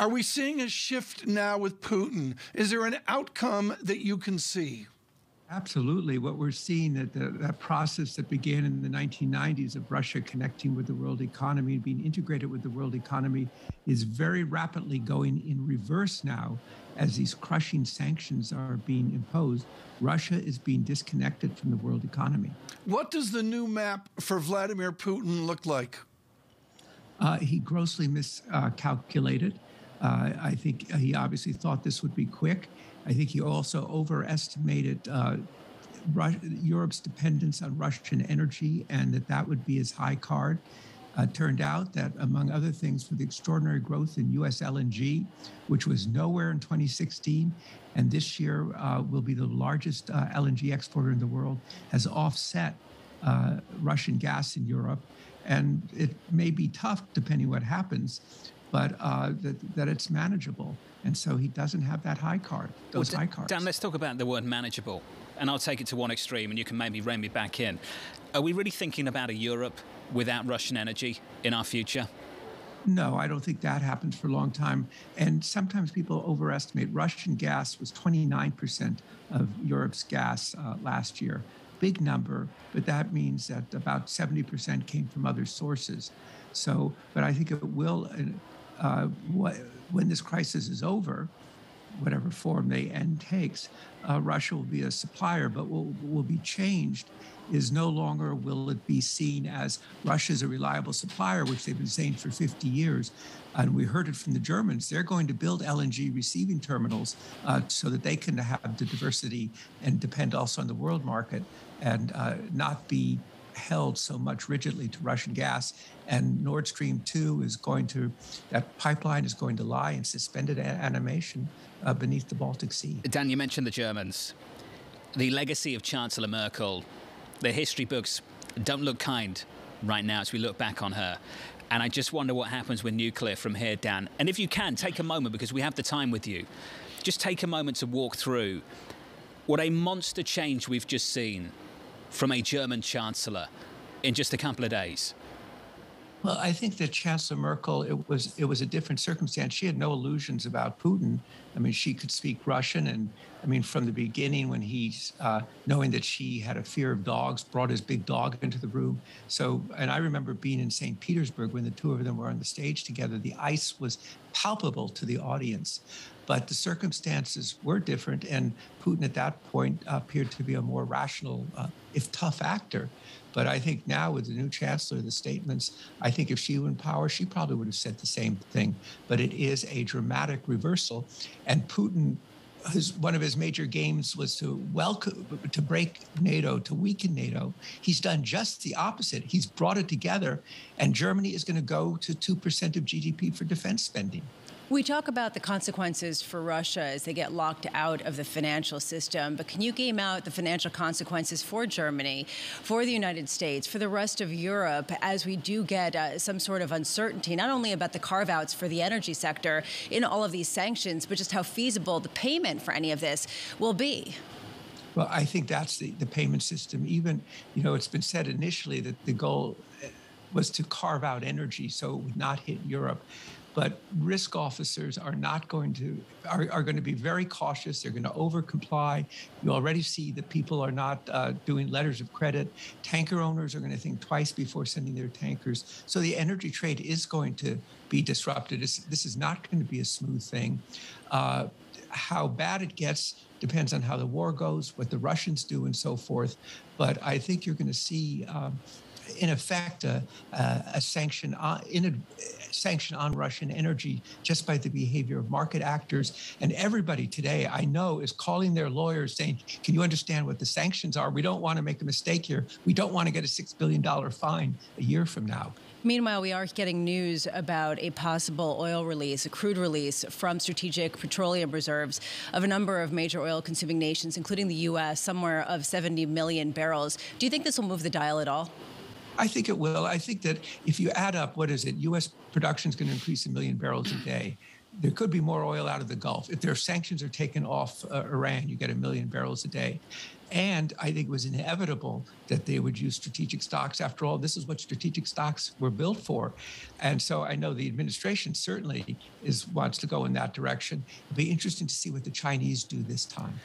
Are we seeing a shift now with Putin? Is there an outcome that you can see? Absolutely. What we're seeing that the, that process that began in the 1990s of Russia connecting with the world economy and being integrated with the world economy is very rapidly going in reverse now as these crushing sanctions are being imposed. Russia is being disconnected from the world economy. What does the new map for Vladimir Putin look like? Uh, he grossly miscalculated. Uh, I think he obviously thought this would be quick. I think he also overestimated uh, Europe's dependence on Russian energy and that that would be his high card. Uh, turned out that, among other things, for the extraordinary growth in U.S. LNG, which was nowhere in 2016, and this year uh, will be the largest uh, LNG exporter in the world, has offset uh, Russian gas in Europe. And it may be tough depending what happens, but uh, that, that it's manageable. And so he doesn't have that high card, those well, high cards. Dan, let's talk about the word manageable. And I'll take it to one extreme and you can maybe rein me back in. Are we really thinking about a Europe without Russian energy in our future? No, I don't think that happens for a long time. And sometimes people overestimate Russian gas was 29% of Europe's gas uh, last year. Big number, but that means that about 70% came from other sources. So, but I think it will, uh, what, when this crisis is over, whatever form the end takes, uh, Russia will be a supplier, but will will be changed. Is no longer will it be seen as Russia is a reliable supplier, which they've been saying for 50 years, and we heard it from the Germans. They're going to build LNG receiving terminals uh, so that they can have the diversity and depend also on the world market and uh, not be held so much rigidly to Russian gas. And Nord Stream 2 is going to, that pipeline is going to lie in suspended animation uh, beneath the Baltic Sea. Dan, you mentioned the Germans. The legacy of Chancellor Merkel, the history books don't look kind right now as we look back on her. And I just wonder what happens with nuclear from here, Dan. And if you can, take a moment because we have the time with you. Just take a moment to walk through what a monster change we've just seen from a German chancellor in just a couple of days? Well, I think that Chancellor Merkel, it was it was a different circumstance. She had no illusions about Putin. I mean, she could speak Russian, and I mean, from the beginning, when he's uh, knowing that she had a fear of dogs, brought his big dog into the room. So, and I remember being in St. Petersburg when the two of them were on the stage together. The ice was palpable to the audience. But the circumstances were different, and Putin at that point appeared to be a more rational, uh, if tough actor. But I think now with the new chancellor, the statements, I think if she were in power, she probably would have said the same thing. But it is a dramatic reversal. And Putin, his, one of his major games was to welcome, to break NATO, to weaken NATO. He's done just the opposite. He's brought it together, and Germany is going to go to 2% of GDP for defense spending. We talk about the consequences for Russia as they get locked out of the financial system, but can you game out the financial consequences for Germany, for the United States, for the rest of Europe as we do get uh, some sort of uncertainty, not only about the carve outs for the energy sector in all of these sanctions, but just how feasible the payment for any of this will be? Well, I think that's the, the payment system. Even, you know, it's been said initially that the goal was to carve out energy so it would not hit Europe. But risk officers are not going to are, are going to be very cautious. They're going to over comply. You already see that people are not uh, doing letters of credit. Tanker owners are going to think twice before sending their tankers. So the energy trade is going to be disrupted. It's, this is not going to be a smooth thing. Uh, how bad it gets depends on how the war goes, what the Russians do, and so forth. But I think you're going to see. Um, in effect, a, a sanction on, in a, sanction on Russian energy just by the behavior of market actors. And everybody today, I know, is calling their lawyers saying, "Can you understand what the sanctions are? We don't want to make a mistake here. We don't want to get a six billion dollar fine a year from now." Meanwhile, we are getting news about a possible oil release, a crude release from strategic petroleum reserves of a number of major oil consuming nations, including the U.S., somewhere of 70 million barrels. Do you think this will move the dial at all? I think it will. I think that if you add up, what is it? U.S. production is going to increase a million barrels a day. there could be more oil out of the Gulf. If their sanctions are taken off uh, Iran, you get a million barrels a day. And I think it was inevitable that they would use strategic stocks. After all, this is what strategic stocks were built for. And so I know the administration certainly is wants to go in that direction. It'll be interesting to see what the Chinese do this time.